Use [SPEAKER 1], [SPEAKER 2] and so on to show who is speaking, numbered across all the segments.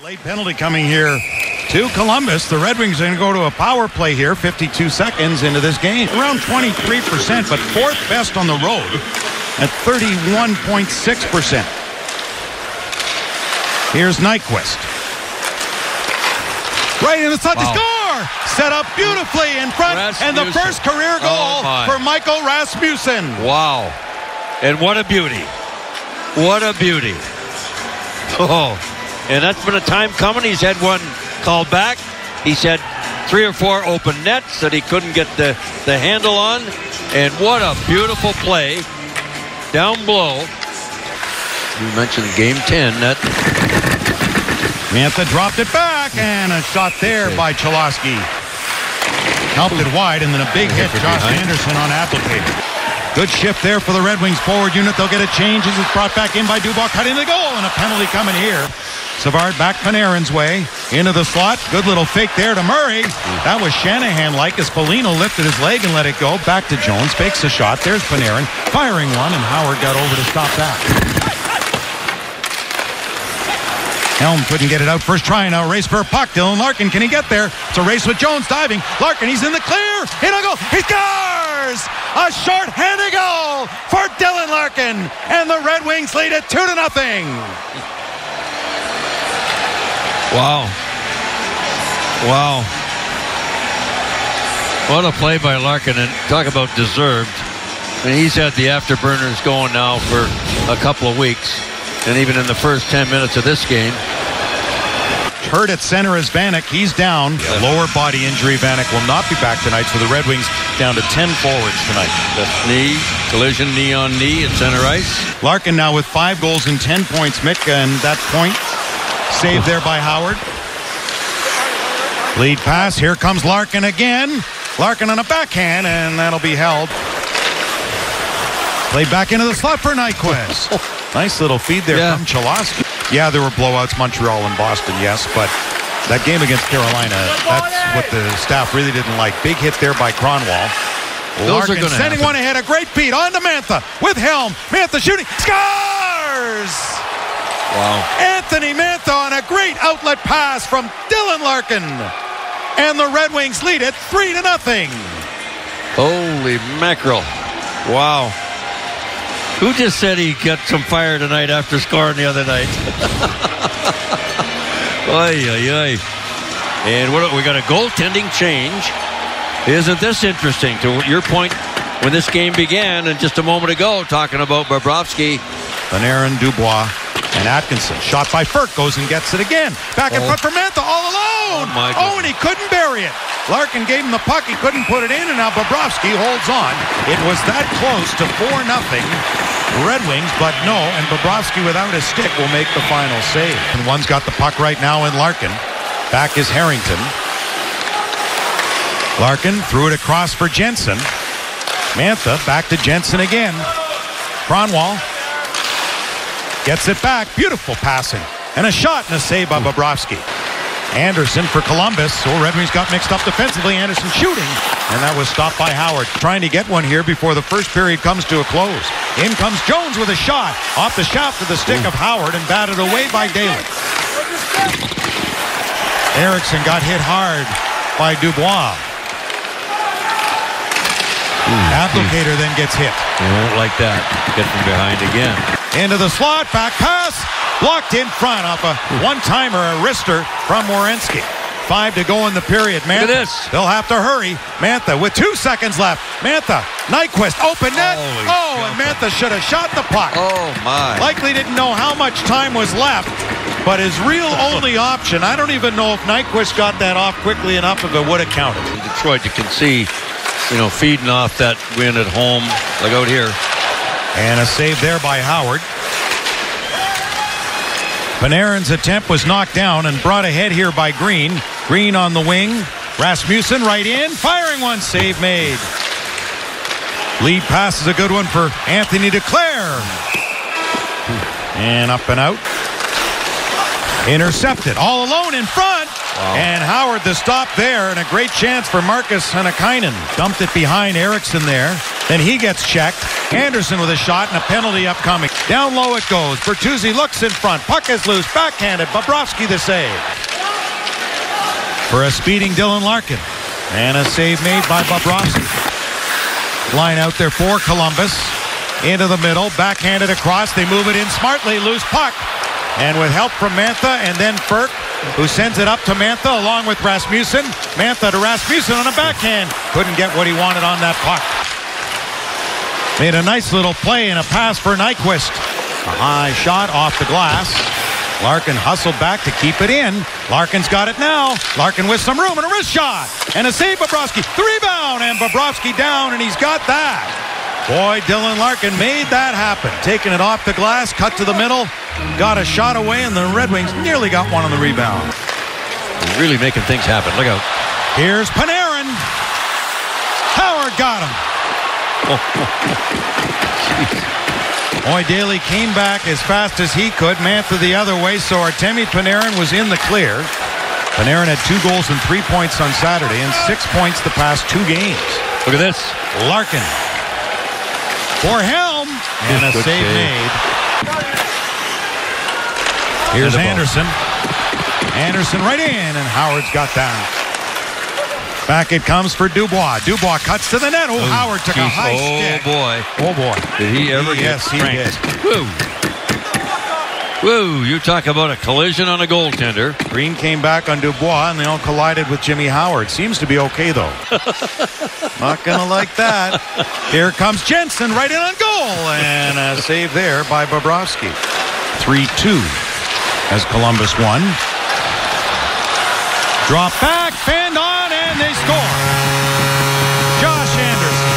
[SPEAKER 1] Late penalty coming here to Columbus. The Red Wings are going to go to a power play here, 52 seconds into this game. Around 23%, but fourth best on the road at 31.6%. Here's Nyquist. Right in the slot to
[SPEAKER 2] Wow.
[SPEAKER 1] score! Set up beautifully in front, and the first career
[SPEAKER 2] Oh,
[SPEAKER 1] goal
[SPEAKER 2] my.
[SPEAKER 1] for Michael Rasmussen.
[SPEAKER 2] Wow. And what a beauty. What a beauty. Oh. And that's been a time coming. He's had one called back. He's had three or four open nets that he couldn't get the, the handle on. And what a beautiful play down below. You mentioned game 10. That
[SPEAKER 1] Mantha dropped it back, and a shot there by Cholowski. Helped it wide, and then a big hit, Josh
[SPEAKER 2] behind.
[SPEAKER 1] Anderson on Abdelkader. Good shift there for the Red Wings forward unit. They'll get a change as it's brought back in by Dubois, cutting the goal, and a penalty coming here. Savard back Panarin's way into the slot. Good little fake there to Murray. That was Shanahan-like as Polino lifted his leg and let it go. Back to Jones, fakes a shot. There's Panarin firing one, and Howard got over to stop that. Helm couldn't get it out. First try now. Race for a puck. Dylan Larkin, can he get there? It's a race with Jones diving. Larkin, he's in the clear. In a goal. He scores! A short-handed goal for Dylan Larkin. And the Red Wings lead it 2 to nothing.
[SPEAKER 2] Wow. Wow. What a play by Larkin, and talk about deserved. I mean, he's had the afterburners going now for a couple of weeks, and even in the first 10 minutes of this game.
[SPEAKER 1] Hurt at center is Vanek. He's down. Lower body injury. Vanek will not be back tonight. So the Red Wings down to 10 forwards tonight.
[SPEAKER 2] Left knee, collision knee on knee at center ice.
[SPEAKER 1] Larkin now with five goals and 10 points. Mick, and that point saved there by Howard. Lead pass. Here comes Larkin again. Larkin on a backhand, and that'll be held. Played back into the slot for Nyquist. nice little feed there
[SPEAKER 2] Yeah.
[SPEAKER 1] from Cholowski. Yeah, there were blowouts, Montreal and Boston, yes, but that game against Carolina, that's what the staff really didn't like. Big hit there by Kronwall.
[SPEAKER 2] Those are
[SPEAKER 1] Larkin sending
[SPEAKER 2] happen.
[SPEAKER 1] one ahead. A great beat on to Mantha with Helm. Mantha shooting. Scores!
[SPEAKER 2] Wow.
[SPEAKER 1] Anthony Mantha on a great outlet pass from Dylan Larkin. And the Red Wings lead it 3 to nothing.
[SPEAKER 2] Holy mackerel. Wow. Who just said he got some fire tonight after scoring the other night? Oy, oy, oy. And what we got a goaltending change. Isn't this interesting? To your point, when this game began, and just a moment ago, talking about Bobrovsky.
[SPEAKER 1] Panarin, Dubois, and Atkinson. Shot by Frk goes and gets it again. Back in
[SPEAKER 2] Oh.
[SPEAKER 1] front for Mantha, all alone.
[SPEAKER 2] Oh, my
[SPEAKER 1] Oh, and he couldn't bury it. Larkin gave him the puck. He couldn't put it in, and now Bobrovsky holds on. It was that close to 4 nothing. Red Wings, but no, and Bobrovsky without a stick will make the final save. And one's got the puck right now in Larkin. Back is Harrington. Larkin threw it across for Jensen. Mantha back to Jensen again. Kronwall Gets it back. Beautiful passing. And a shot and a save by Bobrovsky. Anderson for Columbus. So Red Wings got mixed up defensively. Anderson shooting. And that was stopped by Howard. Trying to get one here before the first period comes to a close. In comes Jones with a shot. Off the shaft of the stick of Howard and batted away by Daley. Ericsson got hit hard by Dubois. Abdelkader then gets hit.
[SPEAKER 2] They won't like that. Get from behind again.
[SPEAKER 1] Into the slot, back pass, blocked in front off a one-timer, a wrister from Werenski. Five to go in the period. Mantha. They'll have to hurry. Mantha with two seconds left. Mantha, Nyquist, open net.
[SPEAKER 2] Holy
[SPEAKER 1] oh, and Mantha should have shot the puck.
[SPEAKER 2] Oh, my.
[SPEAKER 1] Likely didn't know how much time was left, but his real only option, I don't even know if Nyquist got that off quickly enough if it would have counted.
[SPEAKER 2] Detroit, you can see, you know, feeding off that win at home. Like out here.
[SPEAKER 1] And a save there by Howard. Panarin's attempt was knocked down and brought ahead here by Green. Green on the wing. Rasmussen right in. Firing one. Save made. Lead pass is a good one for Anthony Duclair. And up and out. Intercepted. All alone in front. And Howard the stop there. And a great chance for Markus Hannikainen. Dumped it behind Ericsson there. Then he gets checked. Anderson with a shot and a penalty upcoming. Down low it goes. Bertuzzi looks in front. Puck is loose. Backhanded. Bobrovsky the save. For a speeding Dylan Larkin. And a save made by Bobrovsky. Line out there for Columbus. Into the middle. Backhanded across. They move it in smartly. Loose puck. And with help from Mantha and then Burke, who sends it up to Mantha along with Rasmussen. Mantha to Rasmussen on a backhand. Couldn't get what he wanted on that puck. Made a nice little play and a pass for Nyquist. A high shot off the glass. Larkin hustled back to keep it in. Larkin's got it now. Larkin with some room and a wrist shot. And a save, Bobrovsky. The rebound, and Bobrovsky down, and he's got that. Boy, Dylan Larkin made that happen. Taking it off the glass, cut to the middle, got a shot away, and the Red Wings nearly got one on the rebound.
[SPEAKER 2] Really making things happen. Look out.
[SPEAKER 1] Here's Panarin. Howard got him. Boy, Daley came back as fast as he could. Mantha the other way, so Artemi Panarin was in the clear. Panarin had two goals and three points on Saturday and six points the past two games.
[SPEAKER 2] Look at this.
[SPEAKER 1] Larkin. For Helm. And a save
[SPEAKER 2] save.
[SPEAKER 1] made. Here's
[SPEAKER 2] And the ball.
[SPEAKER 1] Anderson. Anderson right in, and Howard's got down. Back it comes for Dubois. Dubois cuts to the net. Oh, Howard took a high
[SPEAKER 2] oh,
[SPEAKER 1] stick.
[SPEAKER 2] boy.
[SPEAKER 1] Oh boy.
[SPEAKER 2] Did he ever get
[SPEAKER 1] Yes, he did.
[SPEAKER 2] Woo. Woo. You talk about a collision on a goaltender.
[SPEAKER 1] Green came back on Dubois, and they all collided with Jimmy Howard. Seems to be okay though. Not gonna like that. Here comes Jensen right in on goal, and a save there by Bobrovsky. Three-two as Columbus won. Drop back, fanned on, and they score. Josh Anderson.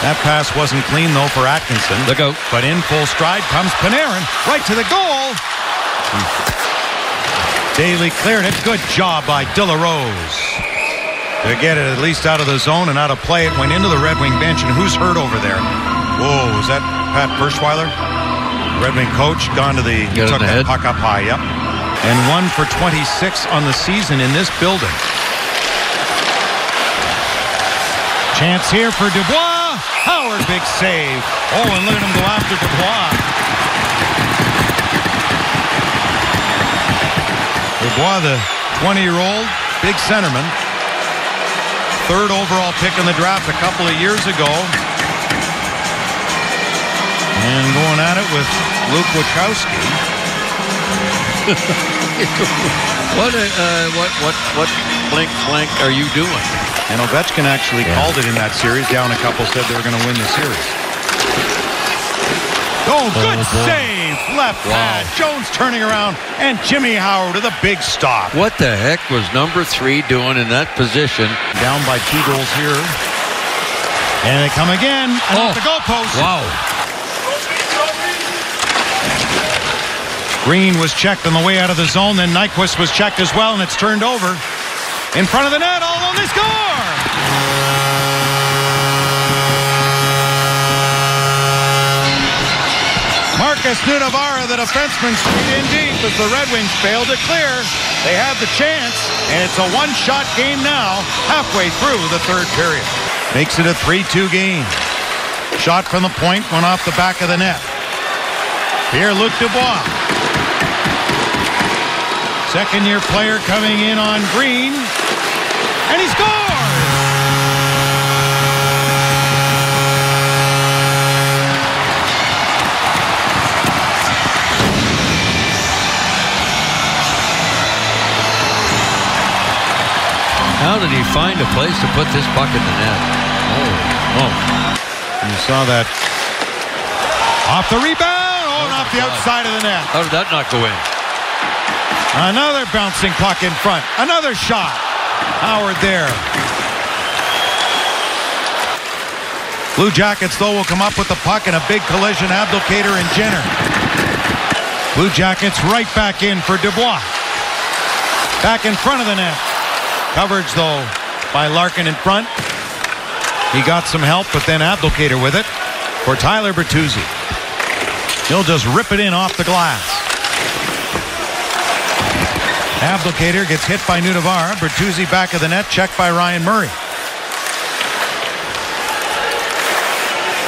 [SPEAKER 1] That pass wasn't clean though for Atkinson.
[SPEAKER 2] Look out.
[SPEAKER 1] But in full stride comes Panarin right to the goal. Hmm. Daley cleared it. Good job by De La Rose. To get it at least out of the zone and out of play, it went into the Red Wing bench. And who's hurt over there? Whoa, was that Pat Ferschweiler? Red Wing coach gone to the
[SPEAKER 2] Got
[SPEAKER 1] took
[SPEAKER 2] the
[SPEAKER 1] that puck up high. Yep. And one for 26 on the season in this building. Chance here for Dubois. Howard, big save. Oh, and look at him go after Dubois. Dubois, the 20-year-old, big centerman. Third overall pick in the draft a couple of years ago. And going at it with Luke Witkowski.
[SPEAKER 2] What, uh, uh, what, what, what blink blank are you doing?
[SPEAKER 1] And Ovechkin actually called it in that series. Down a couple said they were going to win the series. Oh, good
[SPEAKER 2] boy.
[SPEAKER 1] save. Left
[SPEAKER 2] Wow.
[SPEAKER 1] pad. Jones turning around. And Jimmy Howard with a big stop.
[SPEAKER 2] What the heck was number three doing in that position?
[SPEAKER 1] Down by two goals here. And they come again. And
[SPEAKER 2] Oh.
[SPEAKER 1] off the oh. goalpost.
[SPEAKER 2] Wow.
[SPEAKER 1] Green was checked on the way out of the zone. Then Nyquist was checked as well, and it's turned over. In front of the net, although they score! Markus Nutivaara, the defenseman, straight in deep as the Red Wings failed to clear. They had the chance, and it's a one-shot game now, halfway through the third period. Makes it a 3-2 game. Shot from the point went off the back of the net. Pierre-Luc Dubois. Second year player coming in on green. And he scores!
[SPEAKER 2] How did he find a place to put this puck in the net? Oh, oh.
[SPEAKER 1] You saw that. Off the rebound. Oh, and off the
[SPEAKER 2] God.
[SPEAKER 1] outside of the net.
[SPEAKER 2] How did that not go in?
[SPEAKER 1] Another bouncing puck in front. Another shot. Howard there. Blue Jackets, though, will come up with the puck in a big collision. Abdelkader and Jenner. Blue Jackets right back in for Dubois. Back in front of the net. Coverage, though, by Larkin in front. He got some help, but then Abdelkader with it. for Tyler Bertuzzi. He'll just rip it in off the glass. Abdelkader gets hit by Nutivaara. Bertuzzi back of the net, checked by Ryan Murray.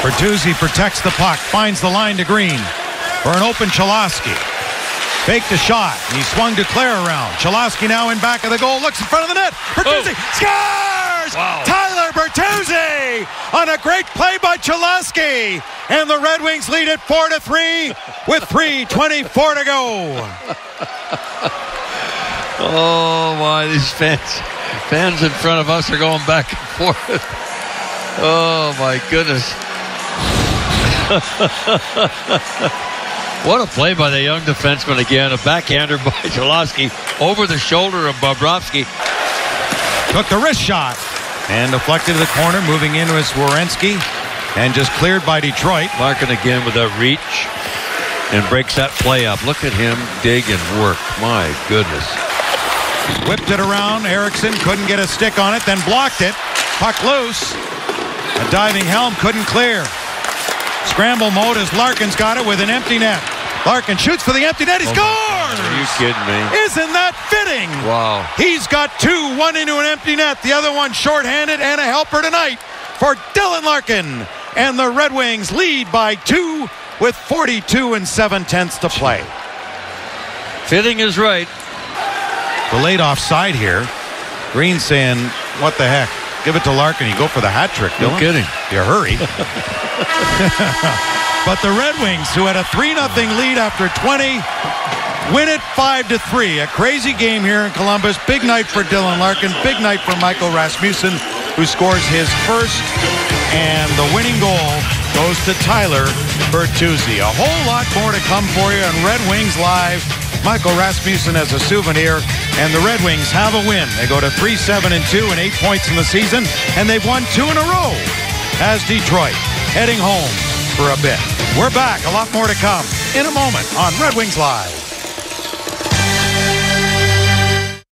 [SPEAKER 1] Bertuzzi protects the puck, finds the line to Green for an open Cholowski. Faked a shot. He swung to clear around. Cholowski now in back of the goal, looks in front of the net. Bertuzzi oh. scores!
[SPEAKER 2] Wow.
[SPEAKER 1] Tyler Bertuzzi on a great play by Cholowski. And the Red Wings lead it 4 to 3 with 3.24 to go.
[SPEAKER 2] Oh my, these fans fans in front of us are going back and forth. Oh my goodness. what a play by the young defenseman again. A backhander by Cholowski over the shoulder of Bobrovsky.
[SPEAKER 1] Took the wrist shot and deflected to the corner, moving in with Werenski and just cleared by Detroit.
[SPEAKER 2] Larkin again with a reach and breaks that play up. Look at him dig and work. My goodness.
[SPEAKER 1] Whipped it around. Ericsson couldn't get a stick on it, then blocked it. Puck loose. A diving Helm couldn't clear. Scramble mode as Larkin's got it with an empty net. Larkin shoots for the empty net. He oh scores!
[SPEAKER 2] Are you kidding me?
[SPEAKER 1] Isn't that fitting?
[SPEAKER 2] Wow.
[SPEAKER 1] He's got two, one into an empty net, the other one shorthanded, and a helper tonight for Dylan Larkin. And the Red Wings lead by two with 42 and 7 tenths to play.
[SPEAKER 2] Fitting is right.
[SPEAKER 1] The late offside here. Green saying, what the heck? Give it to Larkin. You go for the hat trick, Dylan.
[SPEAKER 2] No kidding.
[SPEAKER 1] You hurry. but the Red Wings, who had a 3 0 lead after 20, win it 5 to 3. A crazy game here in Columbus. Big night for Dylan Larkin. Big night for Michael Rasmussen, who scores his first. And the winning goal goes to Tyler Bertuzzi. A whole lot more to come for you on Red Wings Live. Michael Rasmussen as a souvenir, and the Red Wings have a win. They go to 3 7 and 2 and 8 points in the season, and they've won two in a row as Detroit heading home for a bit. We're back. A lot more to come in a moment on Red Wings Live.